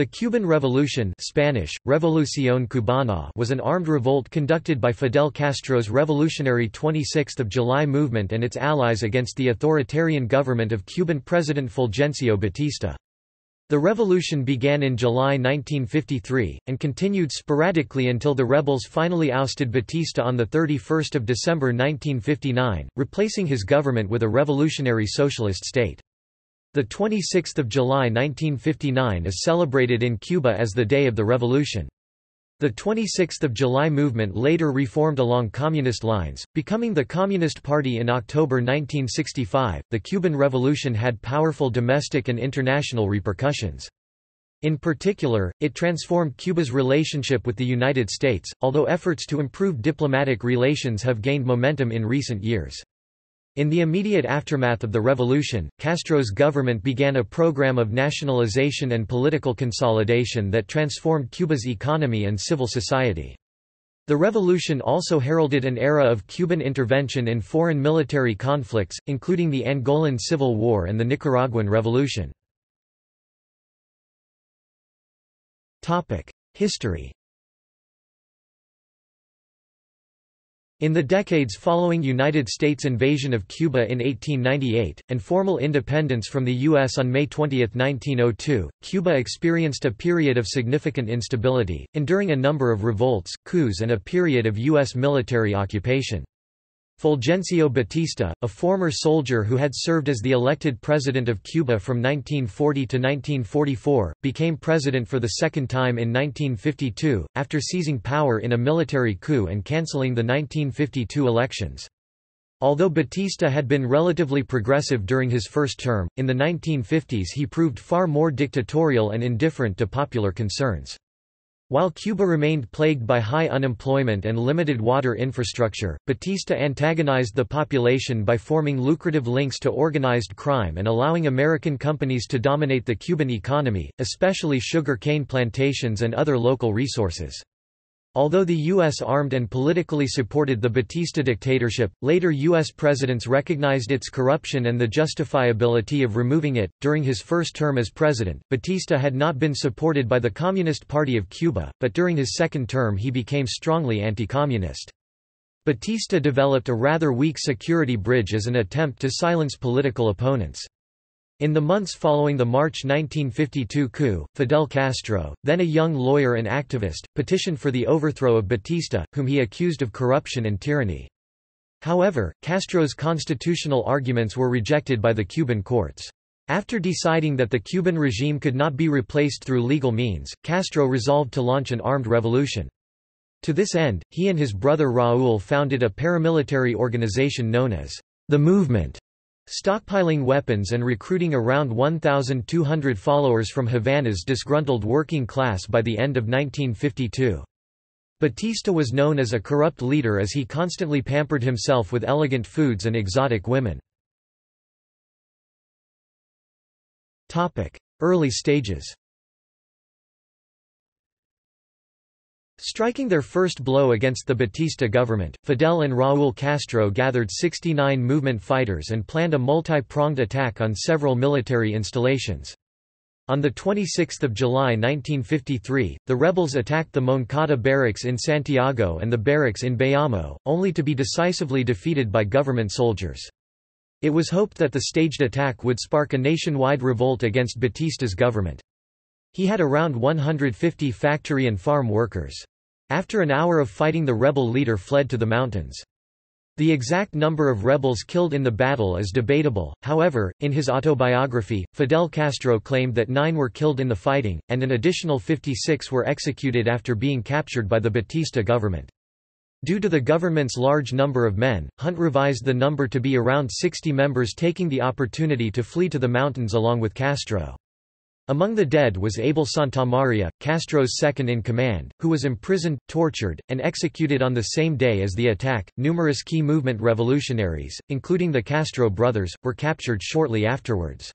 The Cuban Revolution Spanish, Revolución Cubana was an armed revolt conducted by Fidel Castro's revolutionary 26 July movement and its allies against the authoritarian government of Cuban President Fulgencio Batista. The revolution began in July 1953, and continued sporadically until the rebels finally ousted Batista on 31 December 1959, replacing his government with a revolutionary socialist state. The 26th of July 1959 is celebrated in Cuba as the Day of the Revolution. The 26th of July movement later reformed along communist lines, becoming the Communist Party in October 1965. The Cuban Revolution had powerful domestic and international repercussions. In particular, it transformed Cuba's relationship with the United States, although efforts to improve diplomatic relations have gained momentum in recent years. In the immediate aftermath of the revolution, Castro's government began a program of nationalization and political consolidation that transformed Cuba's economy and civil society. The revolution also heralded an era of Cuban intervention in foreign military conflicts, including the Angolan Civil War and the Nicaraguan Revolution. History In the decades following United States invasion of Cuba in 1898, and formal independence from the U.S. on May 20, 1902, Cuba experienced a period of significant instability, enduring a number of revolts, coups and a period of U.S. military occupation. Fulgencio Batista, a former soldier who had served as the elected president of Cuba from 1940 to 1944, became president for the second time in 1952, after seizing power in a military coup and cancelling the 1952 elections. Although Batista had been relatively progressive during his first term, in the 1950s he proved far more dictatorial and indifferent to popular concerns. While Cuba remained plagued by high unemployment and limited water infrastructure, Batista antagonized the population by forming lucrative links to organized crime and allowing American companies to dominate the Cuban economy, especially sugar cane plantations and other local resources. Although the U.S. armed and politically supported the Batista dictatorship, later U.S. presidents recognized its corruption and the justifiability of removing it. During his first term as president, Batista had not been supported by the Communist Party of Cuba, but during his second term he became strongly anti-communist. Batista developed a rather weak security bridge as an attempt to silence political opponents. In the months following the March 1952 coup, Fidel Castro, then a young lawyer and activist, petitioned for the overthrow of Batista, whom he accused of corruption and tyranny. However, Castro's constitutional arguments were rejected by the Cuban courts. After deciding that the Cuban regime could not be replaced through legal means, Castro resolved to launch an armed revolution. To this end, he and his brother Raúl founded a paramilitary organization known as the Movement stockpiling weapons and recruiting around 1,200 followers from Havana's disgruntled working class by the end of 1952. Batista was known as a corrupt leader as he constantly pampered himself with elegant foods and exotic women. Early stages Striking their first blow against the Batista government, Fidel and Raúl Castro gathered 69 movement fighters and planned a multi-pronged attack on several military installations. On 26 July 1953, the rebels attacked the Moncada barracks in Santiago and the barracks in Bayamo, only to be decisively defeated by government soldiers. It was hoped that the staged attack would spark a nationwide revolt against Batista's government. He had around 150 factory and farm workers. After an hour of fighting the rebel leader fled to the mountains. The exact number of rebels killed in the battle is debatable, however, in his autobiography, Fidel Castro claimed that nine were killed in the fighting, and an additional 56 were executed after being captured by the Batista government. Due to the government's large number of men, Hunt revised the number to be around 60 members taking the opportunity to flee to the mountains along with Castro. Among the dead was Abel Santamaria, Castro's second-in-command, who was imprisoned, tortured, and executed on the same day as the attack. Numerous key movement revolutionaries, including the Castro brothers, were captured shortly afterwards.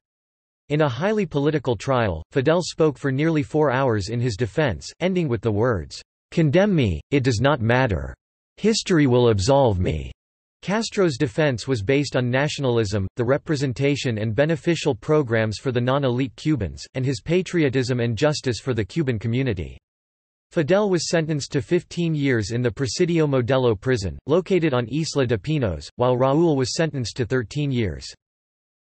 In a highly political trial, Fidel spoke for nearly four hours in his defense, ending with the words, "'Condemn me, it does not matter. History will absolve me.' Castro's defense was based on nationalism, the representation and beneficial programs for the non-elite Cubans, and his patriotism and justice for the Cuban community. Fidel was sentenced to 15 years in the Presidio Modelo prison, located on Isla de Pinos, while Raúl was sentenced to 13 years.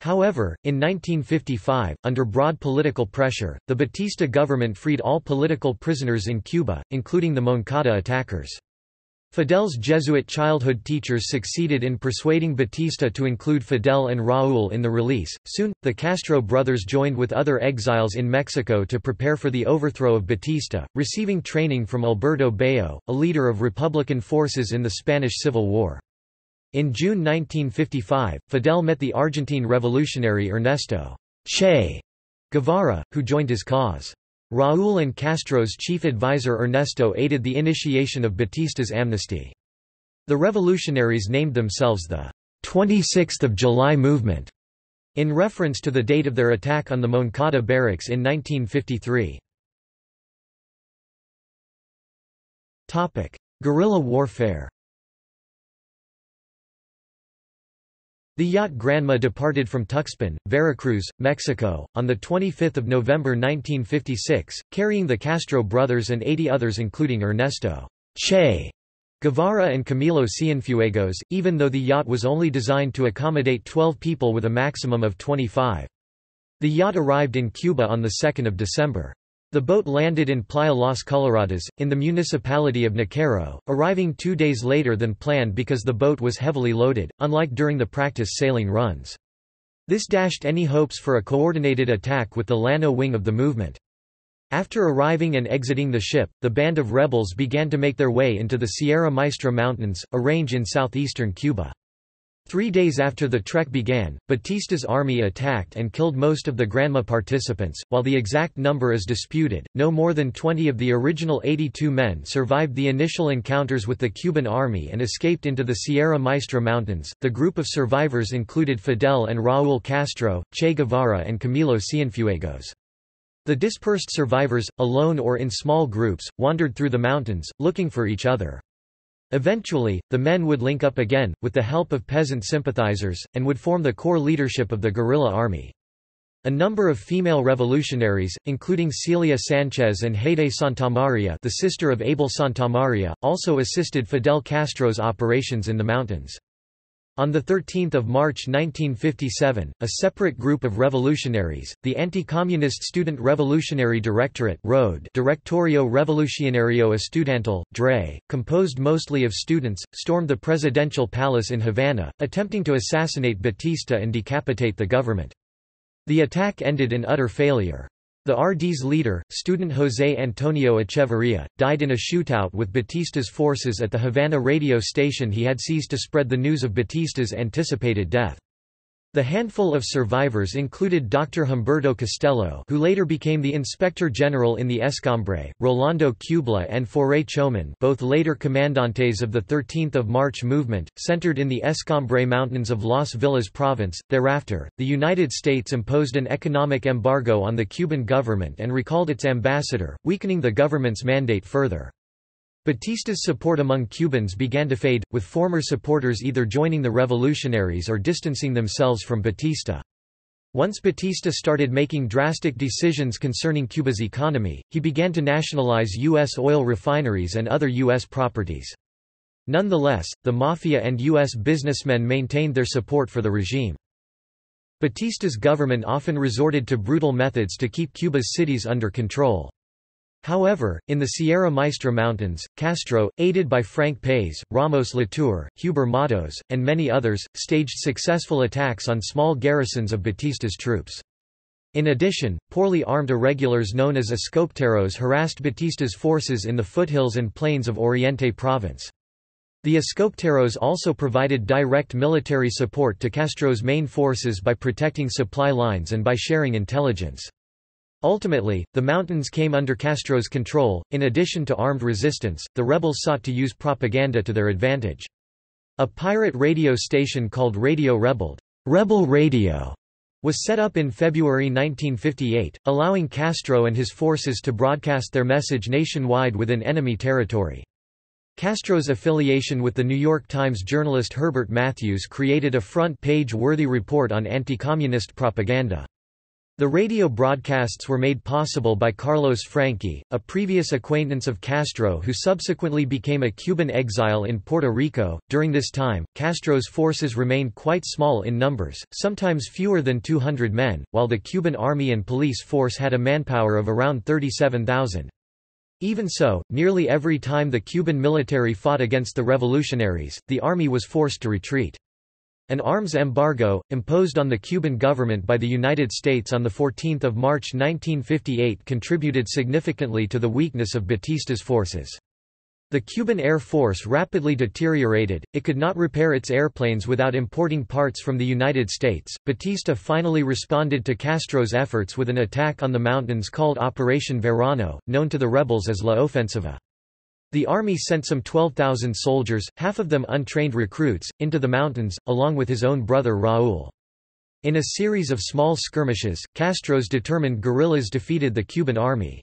However, in 1955, under broad political pressure, the Batista government freed all political prisoners in Cuba, including the Moncada attackers. Fidel's Jesuit childhood teachers succeeded in persuading Batista to include Fidel and Raúl in the release. Soon, the Castro brothers joined with other exiles in Mexico to prepare for the overthrow of Batista, receiving training from Alberto Bayo, a leader of Republican forces in the Spanish Civil War. In June 1955, Fidel met the Argentine revolutionary Ernesto Che Guevara, who joined his cause. Raúl and Castro's chief advisor Ernesto aided the initiation of Batista's amnesty. The revolutionaries named themselves the 26th of July Movement, in reference to the date of their attack on the Moncada barracks in 1953. Guerrilla warfare The yacht Granma departed from Tuxpan, Veracruz, Mexico, on 25 November 1956, carrying the Castro brothers and 80 others including Ernesto Che Guevara and Camilo Cienfuegos, even though the yacht was only designed to accommodate 12 people with a maximum of 25. The yacht arrived in Cuba on 2 December. The boat landed in Playa Las Coloradas, in the municipality of Niquero, arriving two days later than planned because the boat was heavily loaded, unlike during the practice sailing runs. This dashed any hopes for a coordinated attack with the Llano wing of the movement. After arriving and exiting the ship, the band of rebels began to make their way into the Sierra Maestra Mountains, a range in southeastern Cuba. Three days after the trek began, Batista's army attacked and killed most of the Granma participants. While the exact number is disputed, no more than 20 of the original 82 men survived the initial encounters with the Cuban army and escaped into the Sierra Maestra Mountains. The group of survivors included Fidel and Raúl Castro, Che Guevara, and Camilo Cienfuegos. The dispersed survivors, alone or in small groups, wandered through the mountains, looking for each other. Eventually, the men would link up again, with the help of peasant sympathizers, and would form the core leadership of the guerrilla army. A number of female revolutionaries, including Celia Sanchez and Haydée Santamaria the sister of Abel Santamaria, also assisted Fidel Castro's operations in the mountains. On 13 March 1957, a separate group of revolutionaries, the Anti-Communist Student Revolutionary Directorate ROAD Directorio Revolucionario Estudiantil, DRE, composed mostly of students, stormed the presidential palace in Havana, attempting to assassinate Batista and decapitate the government. The attack ended in utter failure. The RD's leader, student José Antonio Echeverría, died in a shootout with Batista's forces at the Havana radio station he had seized to spread the news of Batista's anticipated death. The handful of survivors included Dr. Humberto Castello who later became the Inspector General in the Escambray, Rolando Cubela and Fauré Chomón both later commandantes of the 13th of March movement, centered in the Escambray Mountains of Las Villas province. Thereafter, the United States imposed an economic embargo on the Cuban government and recalled its ambassador, weakening the government's mandate further. Batista's support among Cubans began to fade, with former supporters either joining the revolutionaries or distancing themselves from Batista. Once Batista started making drastic decisions concerning Cuba's economy, he began to nationalize U.S. oil refineries and other U.S. properties. Nonetheless, the Mafia and U.S. businessmen maintained their support for the regime. Batista's government often resorted to brutal methods to keep Cuba's cities under control. However, in the Sierra Maestra Mountains, Castro, aided by Frank País, Ramos Latour, Huber Matos, and many others, staged successful attacks on small garrisons of Batista's troops. In addition, poorly armed irregulars known as escopeteros harassed Batista's forces in the foothills and plains of Oriente province. The escopeteros also provided direct military support to Castro's main forces by protecting supply lines and by sharing intelligence. Ultimately, the mountains came under Castro's control. In addition to armed resistance, the rebels sought to use propaganda to their advantage. A pirate radio station called Radio Rebelde, Rebel Radio, was set up in February 1958, allowing Castro and his forces to broadcast their message nationwide within enemy territory. Castro's affiliation with the New York Times journalist Herbert Matthews created a front-page worthy report on anti-communist propaganda. The radio broadcasts were made possible by Carlos Franqui, a previous acquaintance of Castro who subsequently became a Cuban exile in Puerto Rico. During this time, Castro's forces remained quite small in numbers, sometimes fewer than 200 men, while the Cuban army and police force had a manpower of around 37,000. Even so, nearly every time the Cuban military fought against the revolutionaries, the army was forced to retreat. An arms embargo, imposed on the Cuban government by the United States on 14 March 1958 contributed significantly to the weakness of Batista's forces. The Cuban Air Force rapidly deteriorated, it could not repair its airplanes without importing parts from the United States. Batista finally responded to Castro's efforts with an attack on the mountains called Operation Verano, known to the rebels as La Ofensiva. The army sent some 12,000 soldiers, half of them untrained recruits, into the mountains, along with his own brother Raúl. In a series of small skirmishes, Castro's determined guerrillas defeated the Cuban army.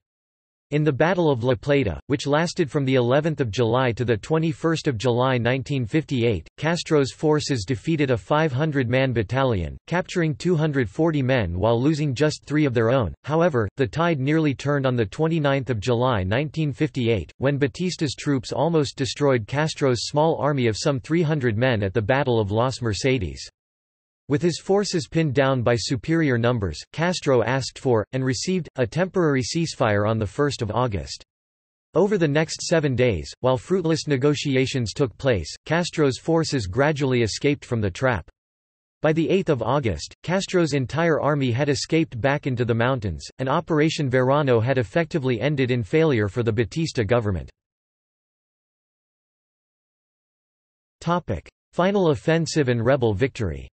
In the Battle of La Plata, which lasted from the 11th of July to the 21st of July 1958, Castro's forces defeated a 500-man battalion, capturing 240 men while losing just 3 of their own. However, the tide nearly turned on the 29th of July 1958 when Batista's troops almost destroyed Castro's small army of some 300 men at the Battle of Las Mercedes. With his forces pinned down by superior numbers, Castro asked for, and received, a temporary ceasefire on 1 August. Over the next seven days, while fruitless negotiations took place, Castro's forces gradually escaped from the trap. By the 8th of August, Castro's entire army had escaped back into the mountains, and Operation Verano had effectively ended in failure for the Batista government. Final offensive and rebel victory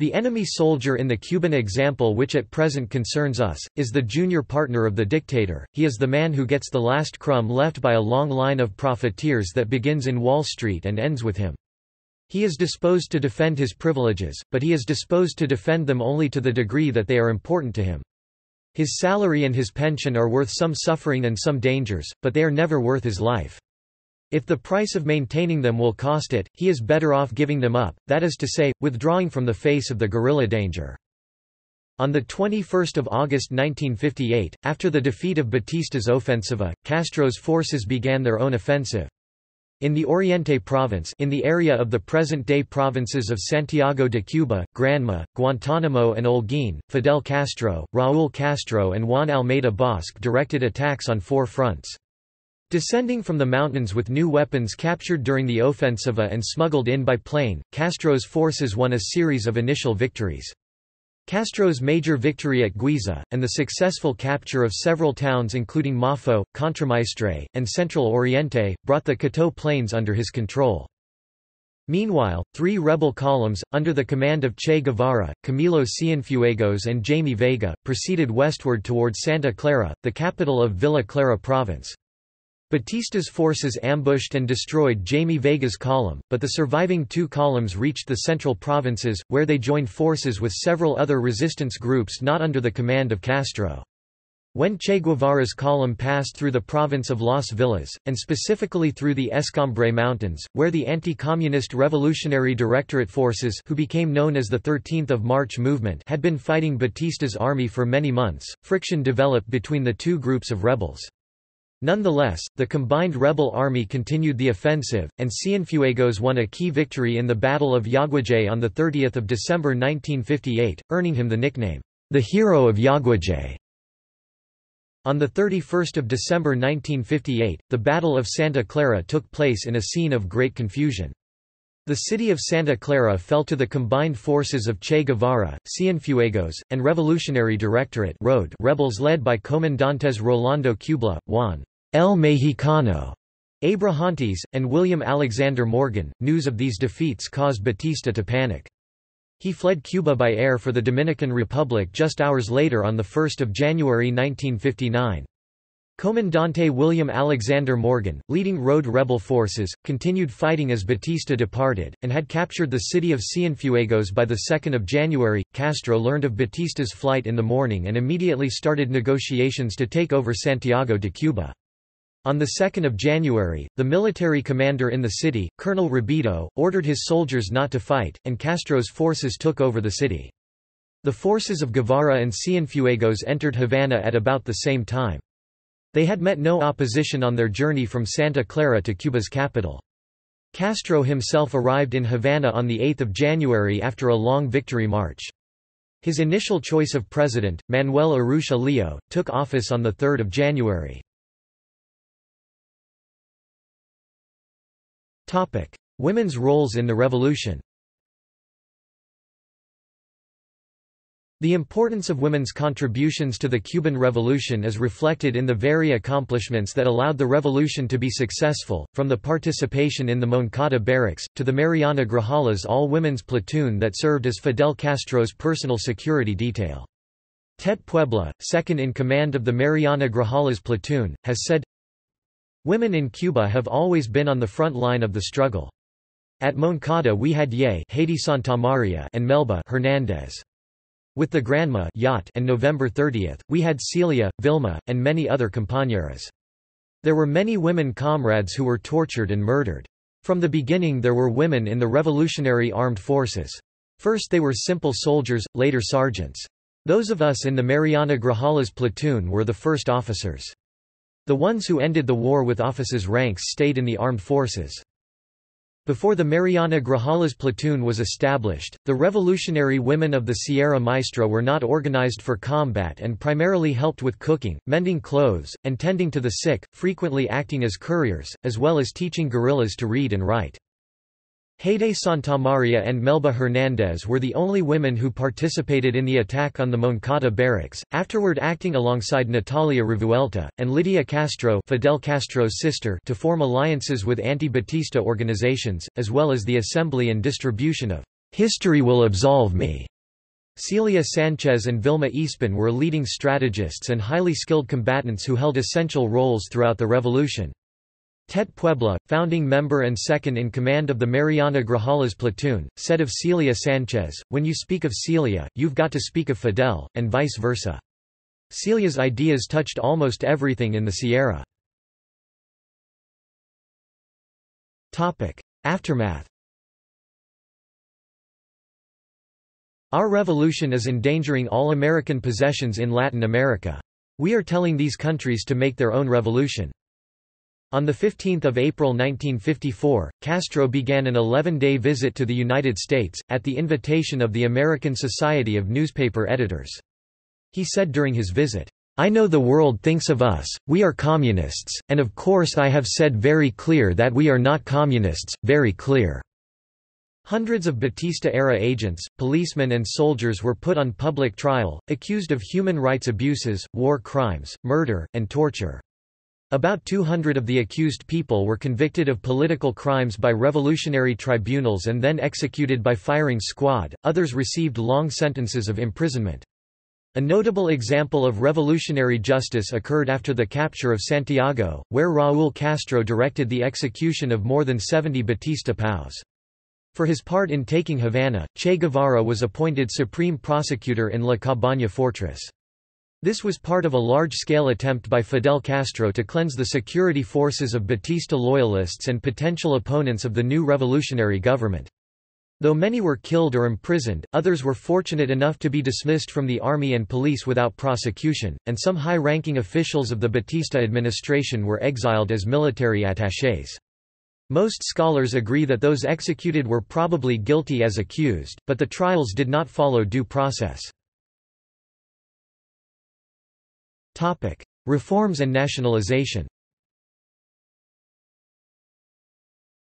The enemy soldier in the Cuban example which at present concerns us, is the junior partner of the dictator, he is the man who gets the last crumb left by a long line of profiteers that begins in Wall Street and ends with him. He is disposed to defend his privileges, but he is disposed to defend them only to the degree that they are important to him. His salary and his pension are worth some suffering and some dangers, but they are never worth his life. If the price of maintaining them will cost it, he is better off giving them up, that is to say, withdrawing from the face of the guerrilla danger. On 21 August 1958, after the defeat of Batista's Ofensiva, Castro's forces began their own offensive. In the Oriente province in the area of the present-day provinces of Santiago de Cuba, Granma, Guantánamo and Holguín, Fidel Castro, Raúl Castro and Juan Almeida Bosque directed attacks on four fronts. Descending from the mountains with new weapons captured during the Ofensiva and smuggled in by plane, Castro's forces won a series of initial victories. Castro's major victory at Guisa, and the successful capture of several towns including Maffo, Contramaestre, and Central Oriente, brought the Cauto Plains under his control. Meanwhile, three rebel columns, under the command of Che Guevara, Camilo Cienfuegos and Jaime Vega, proceeded westward toward Santa Clara, the capital of Villa Clara province. Batista's forces ambushed and destroyed Jaime Vega's column, but the surviving two columns reached the central provinces, where they joined forces with several other resistance groups not under the command of Castro. When Che Guevara's column passed through the province of Las Villas, and specifically through the Escambray Mountains, where the anti-communist Revolutionary Directorate forces who became known as the 13th of March movement had been fighting Batista's army for many months, friction developed between the two groups of rebels. Nonetheless, the combined rebel army continued the offensive, and Cienfuegos won a key victory in the Battle of Yaguajay on 30 December 1958, earning him the nickname, the Hero of Yaguajay. On 31 December 1958, the Battle of Santa Clara took place in a scene of great confusion. The city of Santa Clara fell to the combined forces of Che Guevara, Cienfuegos, and Revolutionary Directorate rebels led by Comandantes Rolando Cubela, Juan El Mexicano, Abrahantes, and William Alexander Morgan. News of these defeats caused Batista to panic. He fled Cuba by air for the Dominican Republic just hours later on 1 January 1959. Comandante William Alexander Morgan, leading road rebel forces, continued fighting as Batista departed, and had captured the city of Cienfuegos by 2 January. Castro learned of Batista's flight in the morning and immediately started negotiations to take over Santiago de Cuba. On 2 January, the military commander in the city, Colonel Rubido, ordered his soldiers not to fight, and Castro's forces took over the city. The forces of Guevara and Cienfuegos entered Havana at about the same time. They had met no opposition on their journey from Santa Clara to Cuba's capital. Castro himself arrived in Havana on 8 January after a long victory march. His initial choice of president, Manuel Urrutia Leo, took office on 3 January. Women's roles in the revolution The importance of women's contributions to the Cuban Revolution is reflected in the very accomplishments that allowed the revolution to be successful, from the participation in the Moncada barracks, to the Mariana Grajales all-women's platoon that served as Fidel Castro's personal security detail. Teté Puebla, second in command of the Mariana Grajales platoon, has said, Women in Cuba have always been on the front line of the struggle. At Moncada we had Yeyé Santamaria and Melba Hernandez. With the Granma yacht and November 30, we had Celia, Vilma, and many other compañeras. There were many women comrades who were tortured and murdered. From the beginning there were women in the revolutionary armed forces. First they were simple soldiers, later sergeants. Those of us in the Mariana Grajales platoon were the first officers. The ones who ended the war with officers' ranks stayed in the armed forces. Before the Mariana Grajales platoon was established, the Revolutionary Women of the Sierra Maestra were not organized for combat and primarily helped with cooking, mending clothes, and tending to the sick, frequently acting as couriers, as well as teaching guerrillas to read and write. Santa Santamaria and Melba Hernandez were the only women who participated in the attack on the Moncada barracks, afterward acting alongside Natalia Revuelta, and Lydia Castro Fidel Castro's sister to form alliances with anti-Batista organizations, as well as the assembly and distribution of "'History Will Absolve Me' Celia Sanchez and Vilma Espín were leading strategists and highly skilled combatants who held essential roles throughout the revolution. Teté Puebla, founding member and second in command of the Mariana Grajales platoon, said of Celia Sanchez, when you speak of Celia, you've got to speak of Fidel, and vice versa. Celia's ideas touched almost everything in the Sierra. Aftermath Our revolution is endangering all American possessions in Latin America. We are telling these countries to make their own revolution. On 15 April 1954, Castro began an 11-day visit to the United States, at the invitation of the American Society of Newspaper Editors. He said during his visit, I know the world thinks of us, we are communists, and of course I have said very clear that we are not communists, very clear." Hundreds of Batista-era agents, policemen and soldiers were put on public trial, accused of human rights abuses, war crimes, murder, and torture. About 200 of the accused people were convicted of political crimes by revolutionary tribunals and then executed by firing squad, others received long sentences of imprisonment. A notable example of revolutionary justice occurred after the capture of Santiago, where Raúl Castro directed the execution of more than 70 Batista POWs. For his part in taking Havana, Che Guevara was appointed supreme prosecutor in La Cabaña fortress. This was part of a large-scale attempt by Fidel Castro to cleanse the security forces of Batista loyalists and potential opponents of the new revolutionary government. Though many were killed or imprisoned, others were fortunate enough to be dismissed from the army and police without prosecution, and some high-ranking officials of the Batista administration were exiled as military attachés. Most scholars agree that those executed were probably guilty as accused, but the trials did not follow due process. Topic: Reforms and nationalization.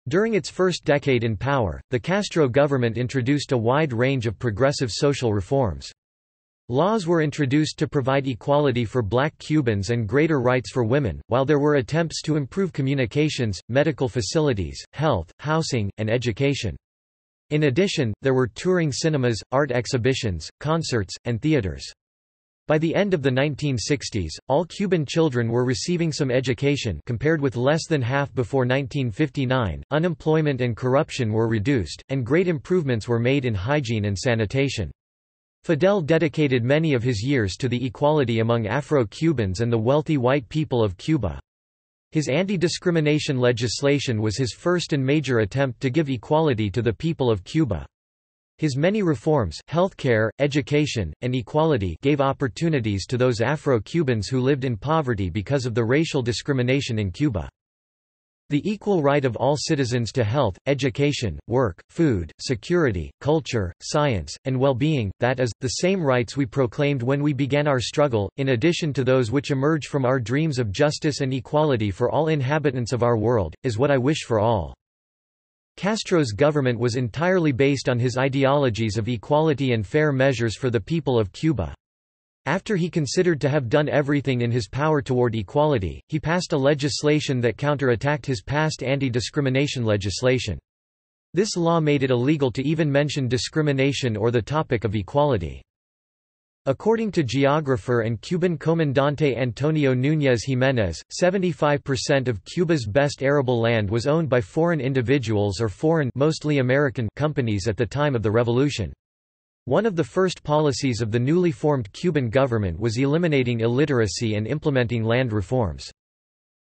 During its first decade in power, the Castro government introduced a wide range of progressive social reforms. Laws were introduced to provide equality for black Cubans and greater rights for women, while there were attempts to improve communications, medical facilities, health, housing, and education. In addition, there were touring cinemas, art exhibitions, concerts, and theaters. By the end of the 1960s, all Cuban children were receiving some education compared with less than half before 1959, unemployment and corruption were reduced, and great improvements were made in hygiene and sanitation. Fidel dedicated many of his years to the equality among Afro-Cubans and the wealthy white people of Cuba. His anti-discrimination legislation was his first and major attempt to give equality to the people of Cuba. His many reforms, healthcare, education, and equality gave opportunities to those Afro-Cubans who lived in poverty because of the racial discrimination in Cuba. The equal right of all citizens to health, education, work, food, security, culture, science, and well-being, that is, the same rights we proclaimed when we began our struggle, in addition to those which emerge from our dreams of justice and equality for all inhabitants of our world, is what I wish for all. Castro's government was entirely based on his ideologies of equality and fair measures for the people of Cuba. After he considered to have done everything in his power toward equality, he passed a legislation that counterattacked his past anti-discrimination legislation. This law made it illegal to even mention discrimination or the topic of equality. According to geographer and Cuban comandante Antonio Núñez Jiménez, 75% of Cuba's best arable land was owned by foreign individuals or foreign mostly American companies at the time of the revolution. One of the first policies of the newly formed Cuban government was eliminating illiteracy and implementing land reforms.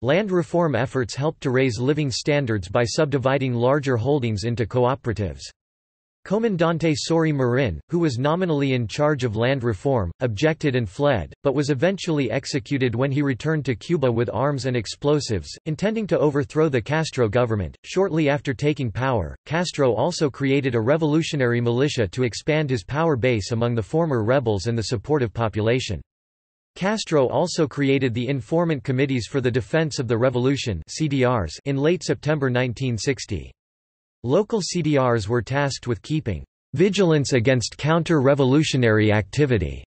Land reform efforts helped to raise living standards by subdividing larger holdings into cooperatives. Comandante Sorí Marin, who was nominally in charge of land reform, objected and fled, but was eventually executed when he returned to Cuba with arms and explosives, intending to overthrow the Castro government. Shortly after taking power, Castro also created a revolutionary militia to expand his power base among the former rebels and the supportive population. Castro also created the Informant Committees for the Defense of the Revolution in late September 1960. Local CDRs were tasked with keeping vigilance against counter-revolutionary activity,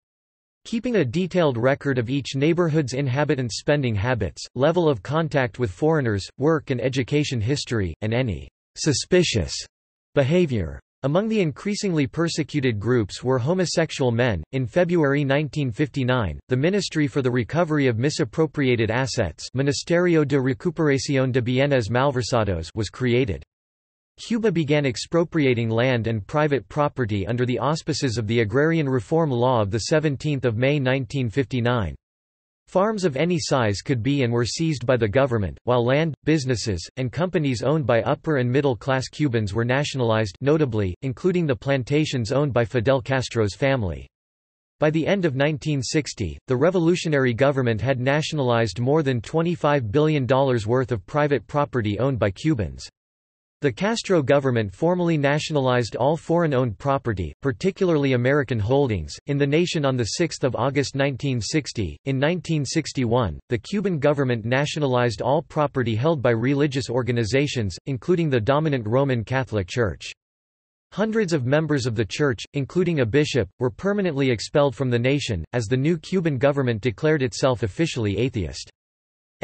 keeping a detailed record of each neighborhood's inhabitants' spending habits, level of contact with foreigners, work and education history, and any suspicious behavior. Among the increasingly persecuted groups were homosexual men. In February 1959, the Ministry for the Recovery of Misappropriated Assets Ministerio de Recuperación de Bienes Malversados was created. Cuba began expropriating land and private property under the auspices of the Agrarian Reform Law of 17 May 1959. Farms of any size could be and were seized by the government, while land, businesses, and companies owned by upper and middle-class Cubans were nationalized notably, including the plantations owned by Fidel Castro's family. By the end of 1960, the revolutionary government had nationalized more than $25 billion worth of private property owned by Cubans. The Castro government formally nationalized all foreign-owned property, particularly American holdings, in the nation on 6 August 1960. In 1961, the Cuban government nationalized all property held by religious organizations, including the dominant Roman Catholic Church. Hundreds of members of the church, including a bishop, were permanently expelled from the nation, as the new Cuban government declared itself officially atheist.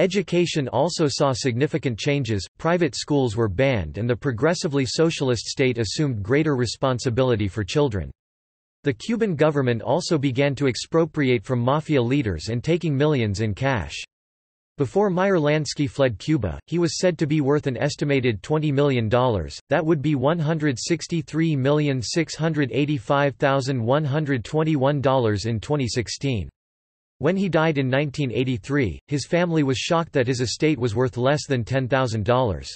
Education also saw significant changes, private schools were banned and the progressively socialist state assumed greater responsibility for children. The Cuban government also began to expropriate from mafia leaders and taking millions in cash. Before Meyer Lansky fled Cuba, he was said to be worth an estimated $20 million, that would be $163,685,121 in 2016. When he died in 1983, his family was shocked that his estate was worth less than $10,000.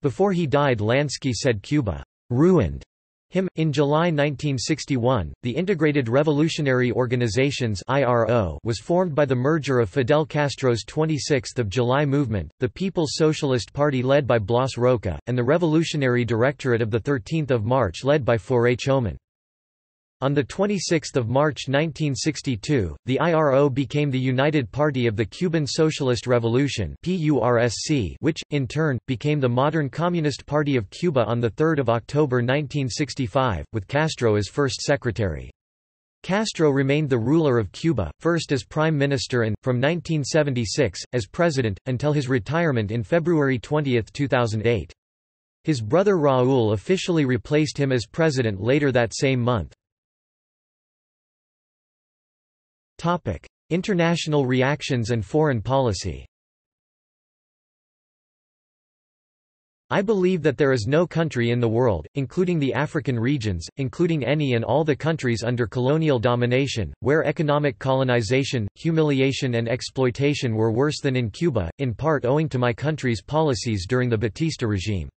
Before he died Lansky said Cuba ruined him. In July 1961, the Integrated Revolutionary Organizations (IRO) was formed by the merger of Fidel Castro's 26th of July movement, the People's Socialist Party led by Blas Roca, and the Revolutionary Directorate of the 13th of March led by Fauré Chomón. On 26 March 1962, the IRO became the United Party of the Cuban Socialist Revolution which, in turn, became the modern Communist Party of Cuba on 3 October 1965, with Castro as first secretary. Castro remained the ruler of Cuba, first as prime minister and, from 1976, as president, until his retirement in February 20, 2008. His brother Raúl officially replaced him as president later that same month. International reactions and foreign policy I believe that there is no country in the world, including the African regions, including any and all the countries under colonial domination, where economic colonization, humiliation and exploitation were worse than in Cuba, in part owing to my country's policies during the Batista regime.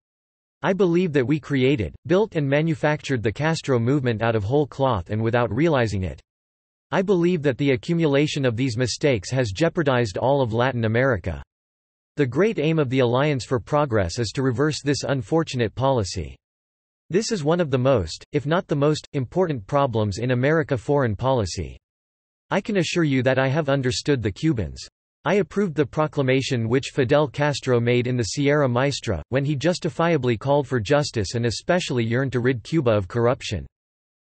I believe that we created, built and manufactured the Castro movement out of whole cloth and without realizing it. I believe that the accumulation of these mistakes has jeopardized all of Latin America. The great aim of the Alliance for Progress is to reverse this unfortunate policy. This is one of the most, if not the most, important problems in America foreign policy. I can assure you that I have understood the Cubans. I approved the proclamation which Fidel Castro made in the Sierra Maestra, when he justifiably called for justice and especially yearned to rid Cuba of corruption.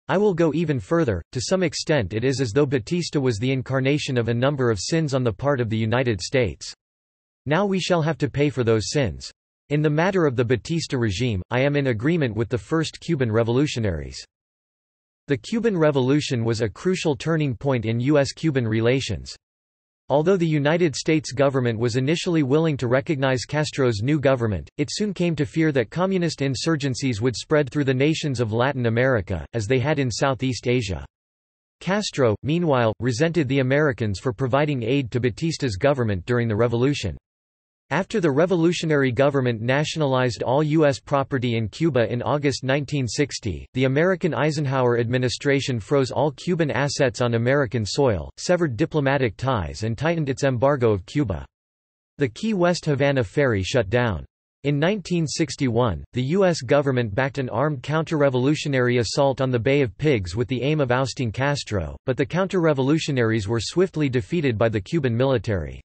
I will go even further, to some extent it is as though Batista was the incarnation of a number of sins on the part of the United States. Now we shall have to pay for those sins. In the matter of the Batista regime, I am in agreement with the first Cuban revolutionaries. The Cuban Revolution was a crucial turning point in U.S.-Cuban relations. Although the United States government was initially willing to recognize Castro's new government, it soon came to fear that communist insurgencies would spread through the nations of Latin America, as they had in Southeast Asia. Castro, meanwhile, resented the Americans for providing aid to Batista's government during the revolution. After the revolutionary government nationalized all U.S. property in Cuba in August 1960, the American Eisenhower administration froze all Cuban assets on American soil, severed diplomatic ties and tightened its embargo of Cuba. The Key West Havana ferry shut down. In 1961, the U.S. government backed an armed counter-revolutionary assault on the Bay of Pigs with the aim of ousting Castro, but the counter-revolutionaries were swiftly defeated by the Cuban military.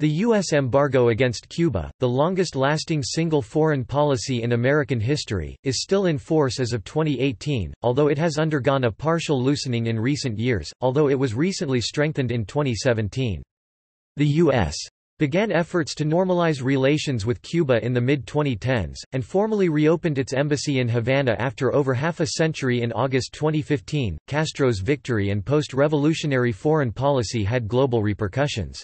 The U.S. embargo against Cuba, the longest-lasting single foreign policy in American history, is still in force as of 2018, although it has undergone a partial loosening in recent years, although it was recently strengthened in 2017. The U.S. began efforts to normalize relations with Cuba in the mid-2010s, and formally reopened its embassy in Havana after over half a century in August 2015. Castro's victory and post-revolutionary foreign policy had global repercussions.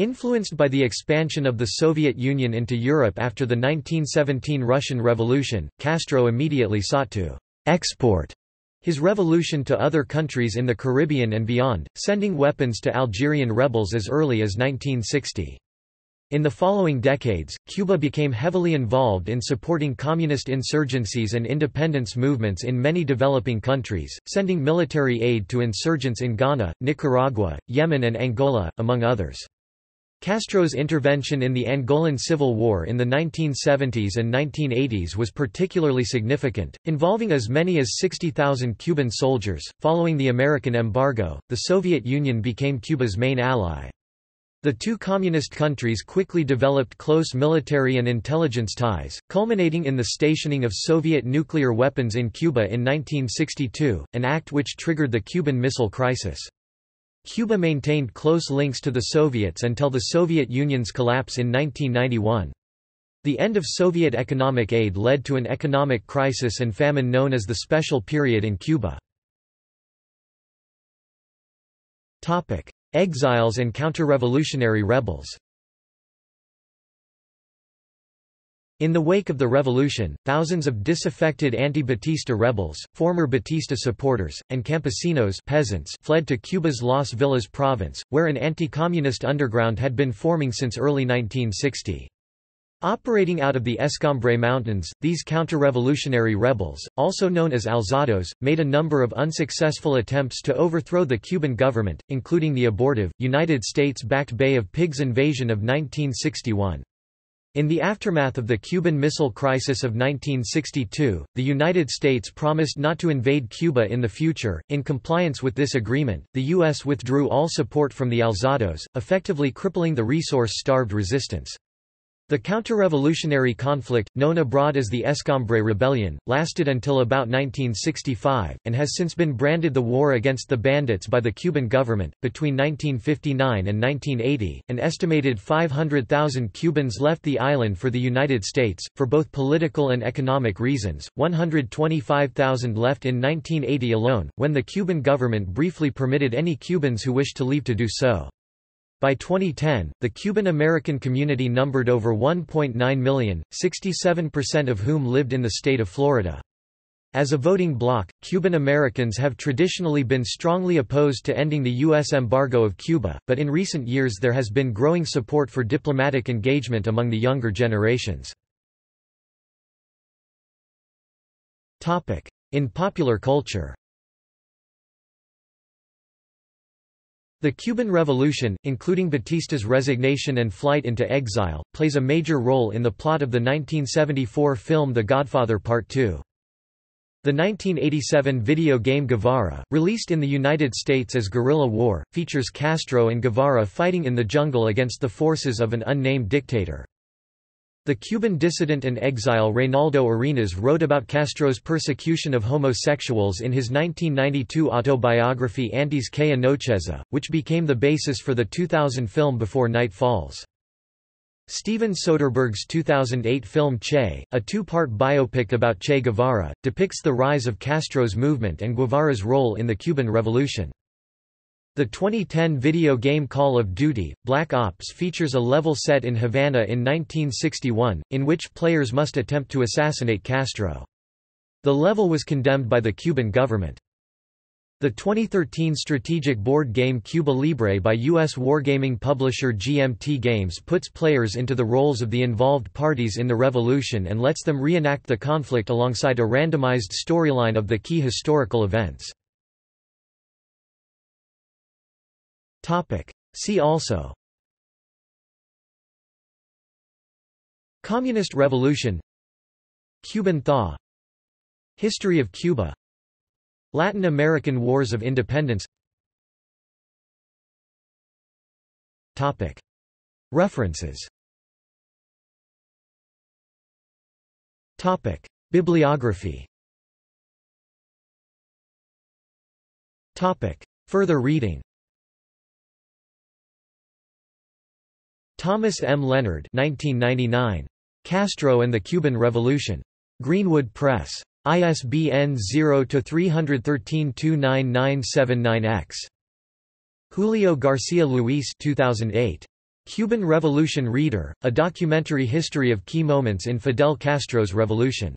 Influenced by the expansion of the Soviet Union into Europe after the 1917 Russian Revolution, Castro immediately sought to export his revolution to other countries in the Caribbean and beyond, sending weapons to Algerian rebels as early as 1960. In the following decades, Cuba became heavily involved in supporting communist insurgencies and independence movements in many developing countries, sending military aid to insurgents in Ghana, Nicaragua, Yemen and Angola, among others. Castro's intervention in the Angolan Civil War in the 1970s and 1980s was particularly significant, involving as many as 60,000 Cuban soldiers. Following the American embargo, the Soviet Union became Cuba's main ally. The two communist countries quickly developed close military and intelligence ties, culminating in the stationing of Soviet nuclear weapons in Cuba in 1962, an act which triggered the Cuban Missile Crisis. Cuba maintained close links to the Soviets until the Soviet Union's collapse in 1991. The end of Soviet economic aid led to an economic crisis and famine known as the Special Period in Cuba. Exiles and counter-revolutionary rebels In the wake of the revolution, thousands of disaffected anti-Batista rebels, former Batista supporters, and campesinos peasants fled to Cuba's Las Villas province, where an anti-communist underground had been forming since early 1960. Operating out of the Escambray Mountains, these counter-revolutionary rebels, also known as alzados, made a number of unsuccessful attempts to overthrow the Cuban government, including the abortive, United States-backed Bay of Pigs invasion of 1961. In the aftermath of the Cuban Missile Crisis of 1962, the United States promised not to invade Cuba in the future. In compliance with this agreement, the U.S. withdrew all support from the Alzados, effectively crippling the resource-starved resistance. The counter-revolutionary conflict, known abroad as the Escambray Rebellion, lasted until about 1965, and has since been branded the war against the bandits by the Cuban government. Between 1959 and 1980, an estimated 500,000 Cubans left the island for the United States, for both political and economic reasons. 125,000 left in 1980 alone, when the Cuban government briefly permitted any Cubans who wished to leave to do so. By 2010, the Cuban-American community numbered over 1.9 million, 67% of whom lived in the state of Florida. As a voting bloc, Cuban Americans have traditionally been strongly opposed to ending the U.S. embargo of Cuba, but in recent years there has been growing support for diplomatic engagement among the younger generations. In popular culture The Cuban Revolution, including Batista's resignation and flight into exile, plays a major role in the plot of the 1974 film The Godfather Part II. The 1987 video game Guevara, released in the United States as Guerrilla War, features Castro and Guevara fighting in the jungle against the forces of an unnamed dictator. The Cuban dissident and exile Reinaldo Arenas wrote about Castro's persecution of homosexuals in his 1992 autobiography Antes que anochezca, which became the basis for the 2000 film Before Night Falls. Steven Soderbergh's 2008 film Che, a two-part biopic about Che Guevara, depicts the rise of Castro's movement and Guevara's role in the Cuban Revolution. The 2010 video game Call of Duty, Black Ops features a level set in Havana in 1961, in which players must attempt to assassinate Castro. The level was condemned by the Cuban government. The 2013 strategic board game Cuba Libre by U.S. wargaming publisher GMT Games puts players into the roles of the involved parties in the revolution and lets them reenact the conflict alongside a randomized storyline of the key historical events. Topic. See also Communist Revolution Cuban Thaw History of Cuba Latin American Wars of Independence Topic. References Topic. Bibliography Topic. Further reading Thomas M. Leonard 1999. Castro and the Cuban Revolution. Greenwood Press. ISBN 0-313-29979-X. Julio Garcia Luis 2008. Cuban Revolution Reader, a documentary history of key moments in Fidel Castro's revolution.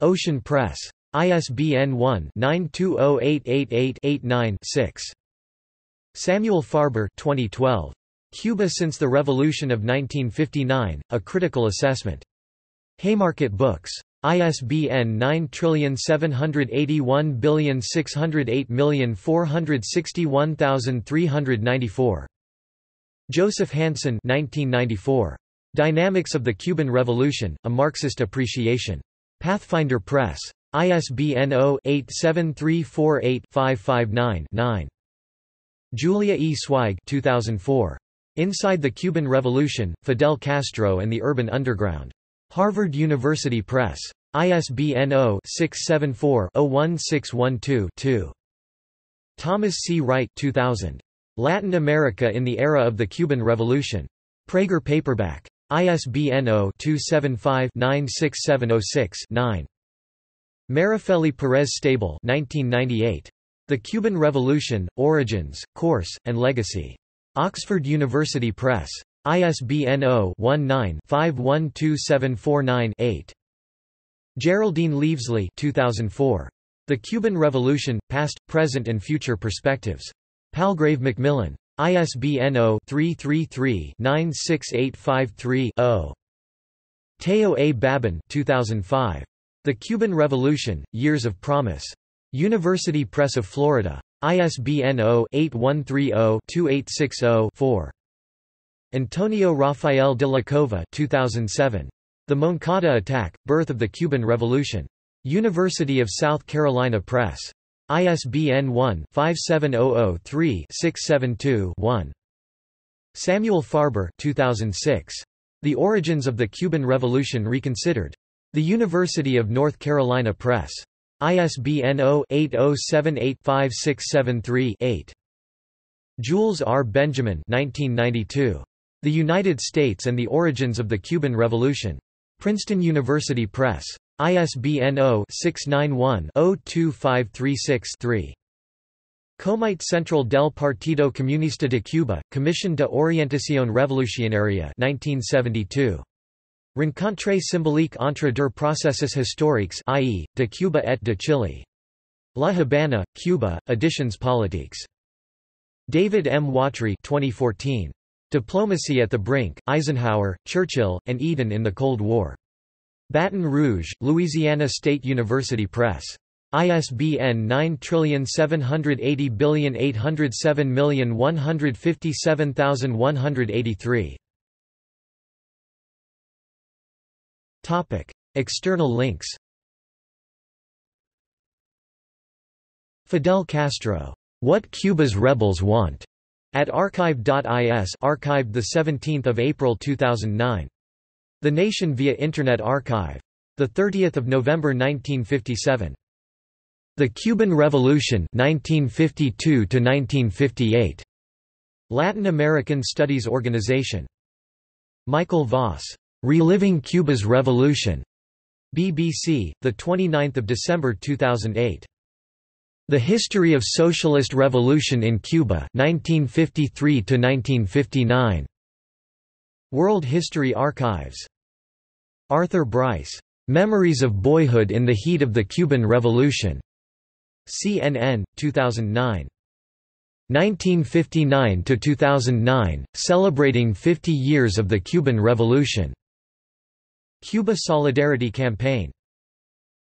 Ocean Press. ISBN 1-920888-89-6. Samuel Farber 2012. Cuba since the Revolution of 1959, A Critical Assessment. Haymarket Books. ISBN 9781608461394. Joseph Hansen 1994. Dynamics of the Cuban Revolution, A Marxist Appreciation. Pathfinder Press. ISBN 0-87348-559-9. Julia E. Sweig 2004. Inside the Cuban Revolution, Fidel Castro and the Urban Underground. Harvard University Press. ISBN 0-674-01612-2. Thomas C. Wright 2000. Latin America in the Era of the Cuban Revolution. Praeger paperback. ISBN 0-275-96706-9. Marifeli Perez Stable 1998. The Cuban Revolution, Origins, Course, and Legacy. Oxford University Press. ISBN 0-19-512749-8. Geraldine Lievesley 2004. The Cuban Revolution, Past, Present and Future Perspectives. Palgrave Macmillan. ISBN 0-333-96853-0. Teo A. Babún 2005. The Cuban Revolution, Years of Promise. University Press of Florida. ISBN 0-8130-2860-4. Antonio Rafael de la Cova 2007. The Moncada Attack, Birth of the Cuban Revolution. University of South Carolina Press. ISBN 1-57003-672-1. Samuel Farber 2006. The Origins of the Cuban Revolution Reconsidered. The University of North Carolina Press. ISBN 0-80785673-8. Jules R. Benjamin 1992. The United States and the Origins of the Cuban Revolution. Princeton University Press. ISBN 0-691-02536-3. Comite Central del Partido Comunista de Cuba, Comisión de Orientación Revolucionaria 1972. Rencontre symbolique entre deux processus historiques i.e., de Cuba et de Chile. La Habana, Cuba, Editions Politiques. David M. Watry 2014. Diplomacy at the Brink, Eisenhower, Churchill, and Eden in the Cold War. Baton Rouge, Louisiana State University Press. ISBN 9780807157183. Topic: External links. Fidel Castro. What Cuba's Rebels Want. At archive.is, archived the 17th of April 2009. The Nation via Internet Archive. The 30th of November 1957. The Cuban Revolution 1952 to 1958. Latin American Studies Organization. Michael Voss. Reliving Cuba's Revolution. BBC, the 29th of December 2008. The History of Socialist Revolution in Cuba 1953 to 1959. World History Archives. Arthur Brice. Memories of Boyhood in the Heat of the Cuban Revolution. CNN, 2009. 1959 to 2009, celebrating 50 years of the Cuban Revolution. Cuba Solidarity Campaign.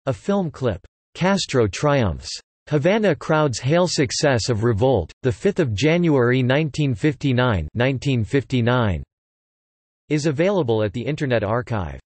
A film clip, "'Castro Triumphs' Havana crowds hail success of revolt, 5 January 1959, 1959 is available at the Internet Archive.